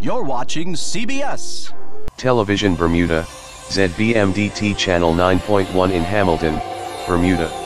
You're watching CBS. Television Bermuda, ZBMDT Channel 9.1 in Hamilton, Bermuda.